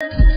you